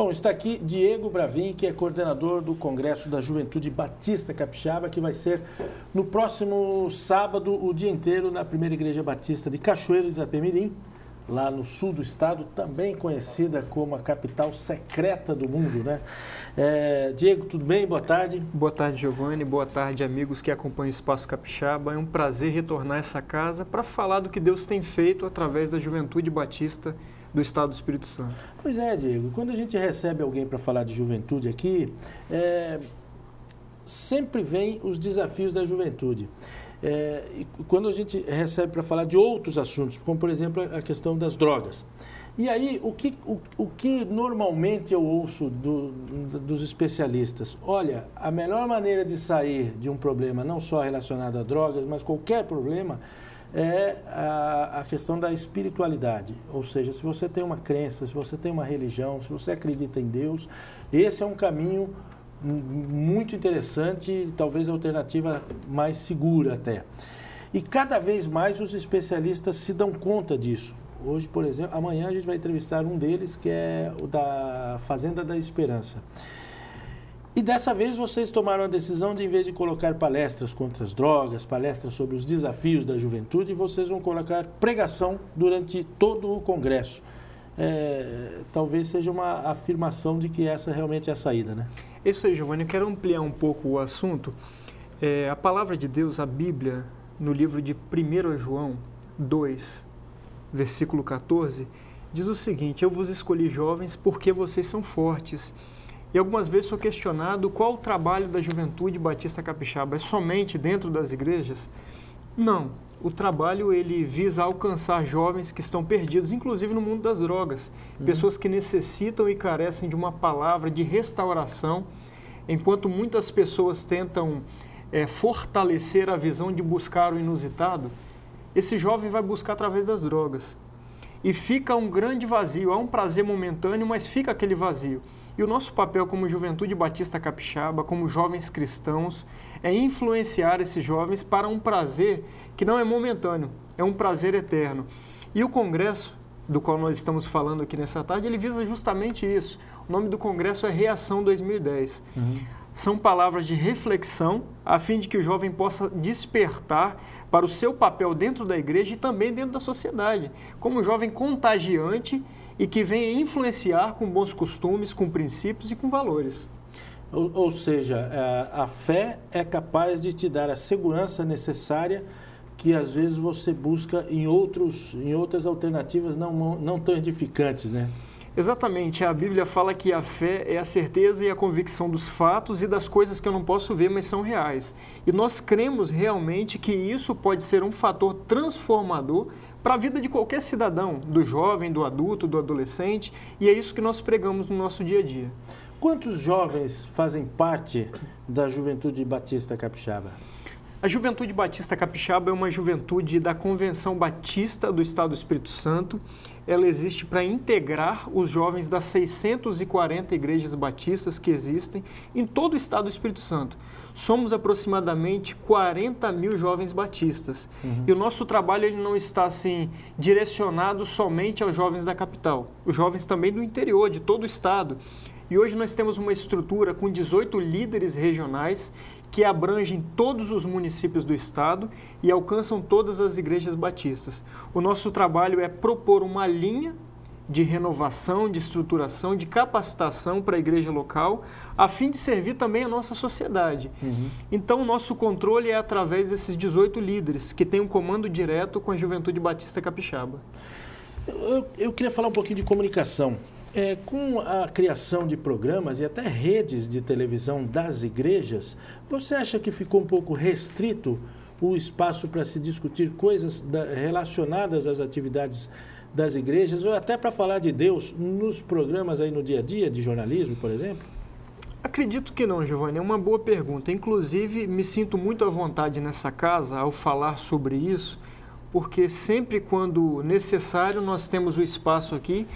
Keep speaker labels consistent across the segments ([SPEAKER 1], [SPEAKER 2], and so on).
[SPEAKER 1] Bom, está aqui Diego Bravin, que é coordenador do Congresso da Juventude Batista Capixaba, que vai ser no próximo sábado, o dia inteiro, na primeira Igreja Batista de Cachoeiro de Itapemirim, lá no sul do estado, também conhecida como a capital secreta do mundo, né? É, Diego, tudo bem? Boa tarde.
[SPEAKER 2] Boa tarde, Giovanni. Boa tarde, amigos que acompanham o Espaço Capixaba. É um prazer retornar a essa casa para falar do que Deus tem feito através da Juventude Batista do Estado do Espírito Santo.
[SPEAKER 1] Pois é, Diego. Quando a gente recebe alguém para falar de juventude aqui, é, sempre vem os desafios da juventude. É, quando a gente recebe para falar de outros assuntos, como por exemplo a questão das drogas. E aí, o que, o, o que normalmente eu ouço do, dos especialistas? Olha, a melhor maneira de sair de um problema, não só relacionado a drogas, mas qualquer problema, é a, a, questão da espiritualidade. Ou seja, se você tem uma crença, se você tem uma religião, se você acredita em Deus, esse é um caminho muito interessante, talvez a alternativa mais segura até. E cada vez mais os especialistas se dão conta disso. Hoje, por exemplo, amanhã a gente vai entrevistar um deles, que é o da Fazenda da Esperança. E dessa vez vocês tomaram a decisão de, em vez de colocar palestras contra as drogas, palestras sobre os desafios da juventude, vocês vão colocar pregação durante todo o Congresso. É, talvez seja uma afirmação de que essa realmente é a saída, né?
[SPEAKER 2] Isso aí, Giovanni. Eu quero ampliar um pouco o assunto. É, a palavra de Deus, a Bíblia, no livro de 1 João 2, versículo 14, diz o seguinte: Eu vos escolhi jovens porque vocês são fortes e algumas vezes sou questionado qual o trabalho da juventude batista capixaba. É somente dentro das igrejas? Não. O trabalho ele visa alcançar jovens que estão perdidos, inclusive no mundo das drogas. Uhum. Pessoas que necessitam e carecem de uma palavra de restauração, enquanto muitas pessoas tentam é, fortalecer a visão de buscar o inusitado, esse jovem vai buscar através das drogas. E fica um grande vazio, há um prazer momentâneo, mas fica aquele vazio. E o nosso papel como Juventude Batista Capixaba, como jovens cristãos, é influenciar esses jovens para um prazer que não é momentâneo, é um prazer eterno. E o congresso do qual nós estamos falando aqui nessa tarde, ele visa justamente isso. O nome do congresso é Reação 2010. Uhum. São palavras de reflexão, a fim de que o jovem possa despertar para o seu papel dentro da igreja e também dentro da sociedade, como um jovem contagiante e que venha influenciar com bons costumes, com princípios e com valores.
[SPEAKER 1] Ou, ou seja, a, a fé é capaz de te dar a segurança necessária que às vezes você busca em, outros, em outras alternativas não, não tão edificantes, né?
[SPEAKER 2] Exatamente. A Bíblia fala que a fé é a certeza e a convicção dos fatos e das coisas que eu não posso ver, mas são reais. E nós cremos realmente que isso pode ser um fator transformador para a vida de qualquer cidadão, do jovem, do adulto, do adolescente, e é isso que nós pregamos no nosso dia a dia.
[SPEAKER 1] Quantos jovens fazem parte da Juventude Batista Capixaba?
[SPEAKER 2] A Juventude Batista Capixaba é uma juventude da Convenção Batista do Estado do Espírito Santo. Ela existe para integrar os jovens das 640 igrejas batistas que existem em todo o Estado do Espírito Santo. Somos aproximadamente 40 mil jovens batistas. Uhum. E o nosso trabalho ele não está assim direcionado somente aos jovens da capital, os jovens também do interior, de todo o Estado. E hoje nós temos uma estrutura com 18 líderes regionais que abrangem todos os municípios do estado e alcançam todas as igrejas batistas. O nosso trabalho é propor uma linha de renovação, de estruturação, de capacitação para a igreja local, a fim de servir também a nossa sociedade. Uhum. Então, o nosso controle é através desses 18 líderes, que têm um comando direto com a Juventude Batista Capixaba.
[SPEAKER 1] Eu, eu queria falar um pouquinho de comunicação. É, com a criação de programas e até redes de televisão das igrejas, você acha que ficou um pouco restrito o espaço para se discutir coisas da, relacionadas às atividades das igrejas ou até para falar de Deus nos programas aí no dia a dia de jornalismo, por exemplo?
[SPEAKER 2] Acredito que não, Giovanni. É uma boa pergunta. Inclusive, me sinto muito à vontade nessa casa ao falar sobre isso, porque sempre quando necessário nós temos o espaço aqui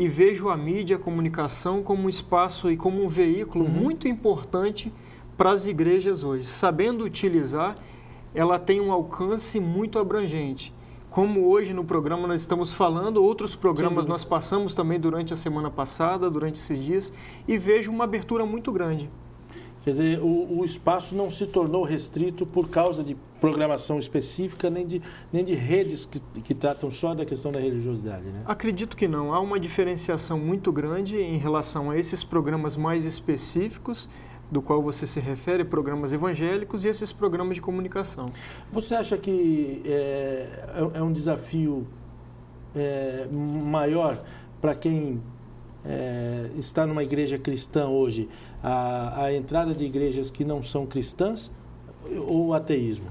[SPEAKER 2] e vejo a mídia, a comunicação como um espaço e como um veículo uhum. muito importante para as igrejas hoje. Sabendo utilizar, ela tem um alcance muito abrangente. como hoje no programa nós estamos falando, outros programas nós passamos também durante a semana passada, durante esses dias, e vejo uma abertura muito grande.
[SPEAKER 1] Quer dizer, o, o, espaço não se tornou restrito por causa de programação específica, nem de, nem de redes que, que tratam só da questão da religiosidade, né?
[SPEAKER 2] Acredito que não. Há uma diferenciação muito grande em relação a esses programas mais específicos, do qual você se refere, programas evangélicos e esses programas de comunicação.
[SPEAKER 1] Você acha que é, é, é um desafio é, maior para quem é, está numa igreja cristã hoje, a, a entrada de igrejas que não são cristãs ou o ateísmo?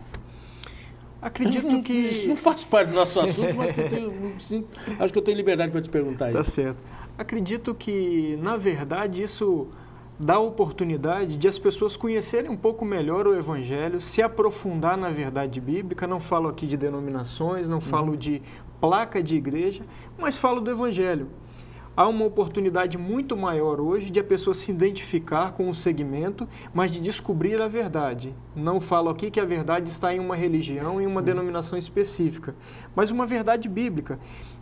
[SPEAKER 2] Acredito que.
[SPEAKER 1] Isso não faz parte do nosso assunto, mas que tenho, sim, acho que eu tenho liberdade para te perguntar
[SPEAKER 2] tá
[SPEAKER 1] isso.
[SPEAKER 2] Tá certo. Acredito que, na verdade, isso dá a oportunidade de as pessoas conhecerem um pouco melhor o Evangelho, se aprofundar na verdade bíblica. Não falo aqui de denominações, não falo uhum. de placa de igreja, mas falo do Evangelho há uma oportunidade muito maior hoje de a pessoa se identificar com o segmento, mas de descobrir a verdade. Não falo aqui que a verdade está em uma religião, em uma denominação específica, mas uma verdade bíblica.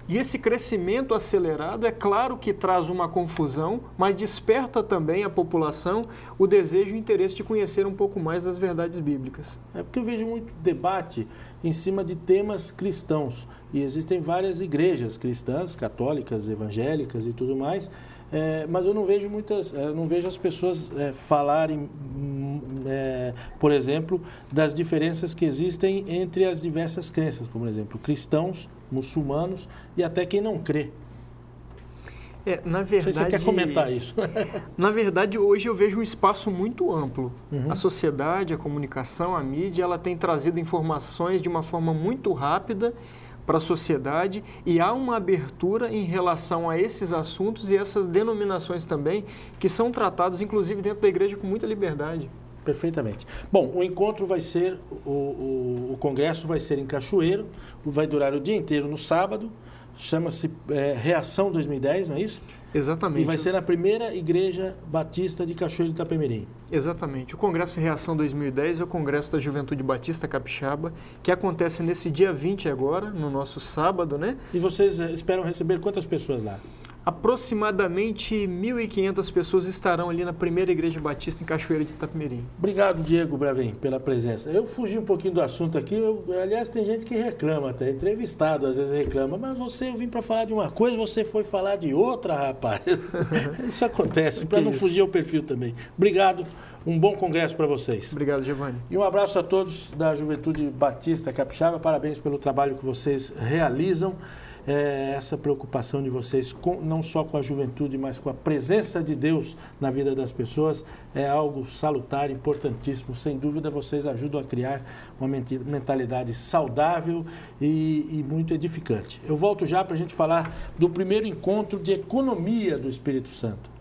[SPEAKER 2] E esse crescimento acelerado, é claro que traz uma confusão, mas desperta também a população o desejo e o interesse de conhecer um pouco mais das verdades bíblicas.
[SPEAKER 1] É porque eu vejo muito debate em cima de temas cristãos. E existem várias igrejas cristãs, católicas, evangélicas e tudo mais, é, mas eu não vejo muitas, eu não vejo as pessoas é, falarem, hum, é, por exemplo, das diferenças que existem entre as diversas crenças, como por exemplo, cristãos muçulmanos e até quem não crê.
[SPEAKER 2] É, na verdade,
[SPEAKER 1] você quer comentar isso.
[SPEAKER 2] na verdade, hoje eu vejo um espaço muito amplo. Uhum. A sociedade, a comunicação, a mídia, ela tem trazido informações de uma forma muito rápida para a sociedade e há uma abertura em relação a esses assuntos e essas denominações também que são tratados, inclusive dentro da igreja, com muita liberdade.
[SPEAKER 1] Perfeitamente. Bom, o encontro vai ser, o, o, o congresso vai ser em Cachoeiro, vai durar o dia inteiro no sábado, chama-se é, Reação 2010, não é isso?
[SPEAKER 2] Exatamente.
[SPEAKER 1] E vai ser na primeira Igreja Batista de Cachoeiro de Itapemirim.
[SPEAKER 2] Exatamente. O Congresso Reação 2010 é o Congresso da Juventude Batista Capixaba, que acontece nesse dia 20 agora, no nosso sábado, né?
[SPEAKER 1] E vocês eh, esperam receber quantas pessoas lá?
[SPEAKER 2] Aproximadamente 1.500 pessoas estarão ali na primeira igreja batista em Cachoeira de Itapemirim.
[SPEAKER 1] Obrigado, Diego Bravin, pela presença. Eu fugi um pouquinho do assunto aqui, eu, aliás, tem gente que reclama, até entrevistado às vezes reclama, mas você, eu vim para falar de uma coisa, você foi falar de outra, rapaz. Isso acontece, para não fugir ao perfil também. Obrigado, um bom congresso para vocês.
[SPEAKER 2] Obrigado, Giovanni.
[SPEAKER 1] E um abraço a todos da Juventude Batista Capixaba, parabéns pelo trabalho que vocês realizam é, essa preocupação de vocês, com, não só com a juventude, mas com a presença de Deus na vida das pessoas, é algo salutar, importantíssimo. Sem dúvida, vocês ajudam a criar uma mentalidade saudável e, e muito edificante. Eu volto já para a gente falar do primeiro encontro de economia do Espírito Santo.